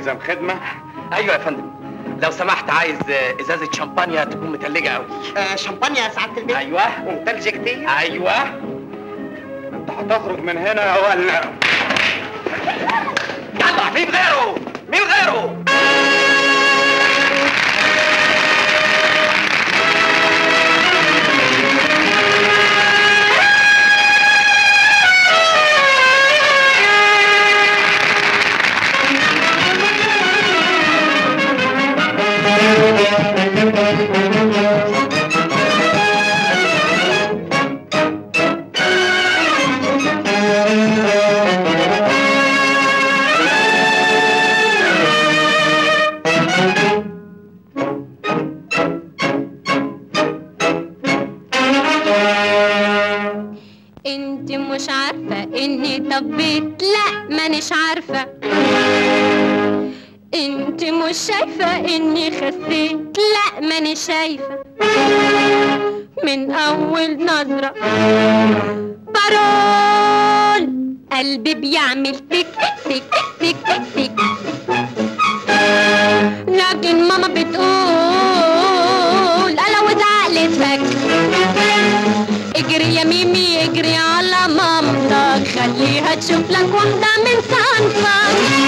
تلزم خدمة؟ أيوه يا فندم. لو سمحت عايز آه، إزازة شمبانيا تكون متلجة قوي آه شمبانيا يا سعادة البيت؟ أيوه. ومتلجة كتير. أيوه. أنت هتخرج من هنا ولا؟ يلا مين غيره؟ مين غيره؟ انت مش عارفة اني طبيت لا مانيش عارفة. انت مش شايفة اني خسيت لا ماني شايفة. من أول نظرة. بارول. قلبي بيعمل تك تك تك تك تك لكن ماما بتقول أنا وزعلت فك اجري يا ميمي اجري على مامتك. خليها تشوف لك واحدة من صنفك.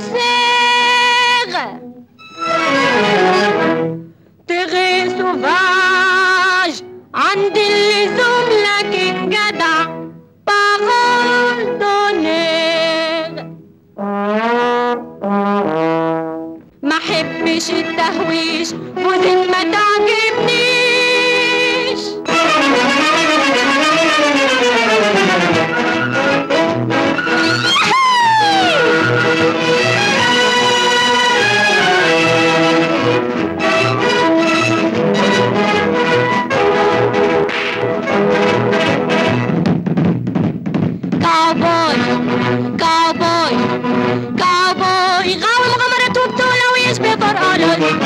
بغفو صاغة تغي سوفاج عند اللزوم لكن جدع بغول دونيغ ما حبش التهويش وزيت ما تعجبنيش كاوبوي كاوبوي كاوبوي غاوي مغامرات وبطولة ويشبه فرقع لوز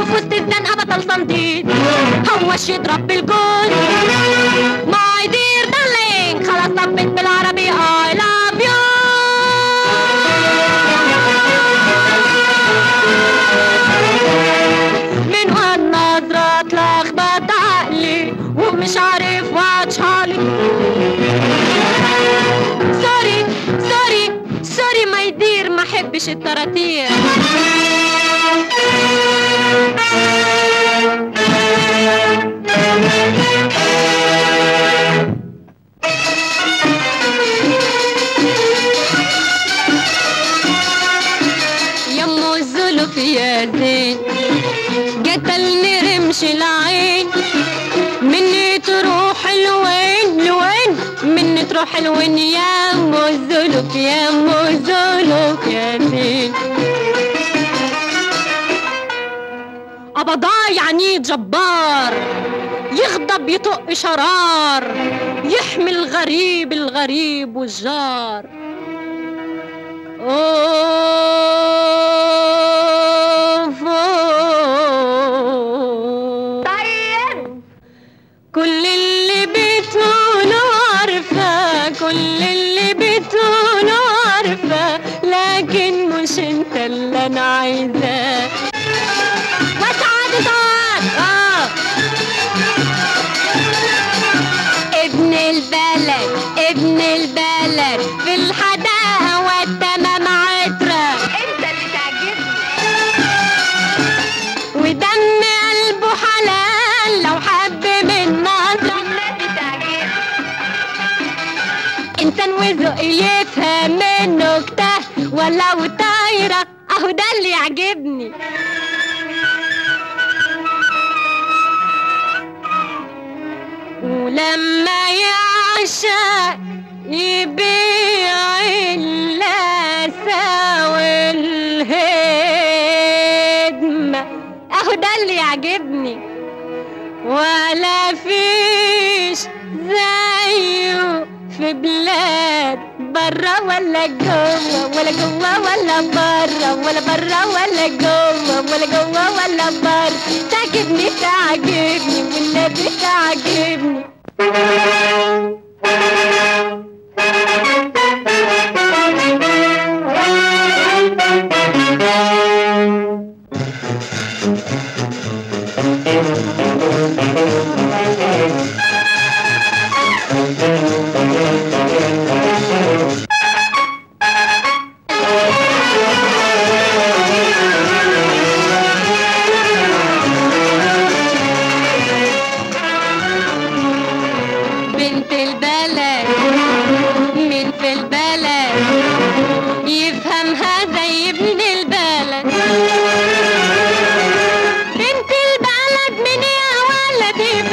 وفي وسط الزنقة بطل صنديد هوش يضرب بالجول my dear darling خلاص طبت بالعربي I love you. من وقت نظرة اتلخبط عقلي ومش عارف what's حالي sorry sorry sorry my dear ما حبش التراتير. يابو الزلف يا زين قتلني رمش العين. تروح الوين يا مو الزلف يا مو الزلف يا زين أبضاي عنيد جبار يغضب يطق شرار يحمي الغريب الغريب والجار. أوف عايزاه وسعد صوت آه. ابن البلد ابن البلد في عطرة. انت اللي تعجبني. ودم قلبه حلال لو حب من النبي تعجبني. انسان وذوق يفهم من نكتة ولو طايرة اهو ده اللي يعجبني. ولما يعشق يبيع اللاسة والهدمة. أهو ده اللي يعجبني. ولا فيش زيه في بلاد برا ولا جوه ولا جوه ولا برا ولا برا ولا جوه ولا جوه ولا برا. تعجبني تعجبني والنبي تعجبني. deep